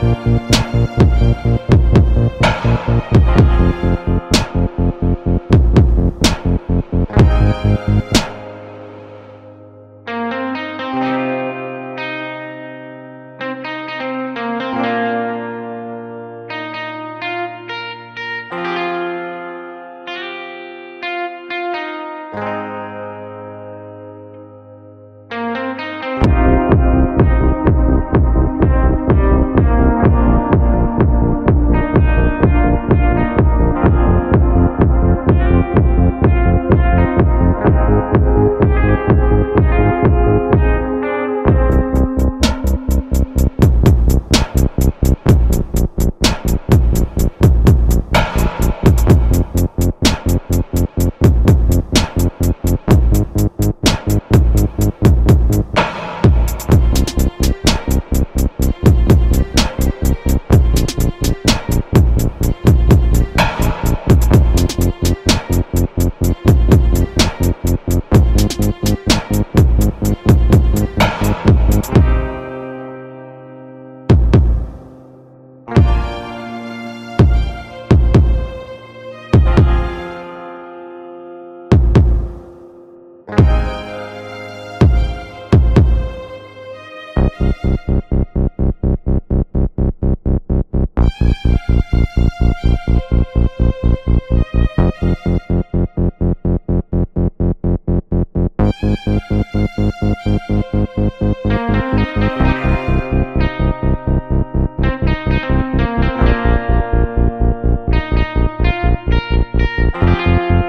Thank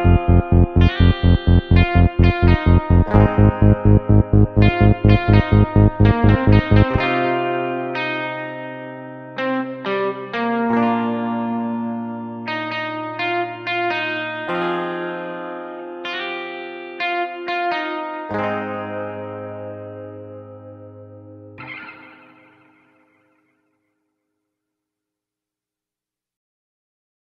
Música